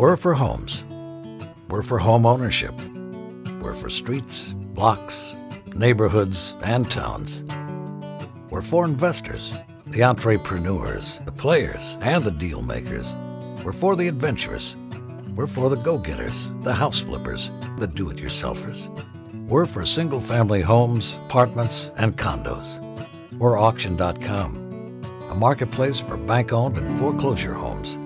We're for homes. We're for home ownership. We're for streets, blocks, neighborhoods, and towns. We're for investors, the entrepreneurs, the players, and the deal makers. We're for the adventurous. We're for the go getters, the house flippers, the do it yourselfers. We're for single family homes, apartments, and condos. We're auction.com, a marketplace for bank owned and foreclosure homes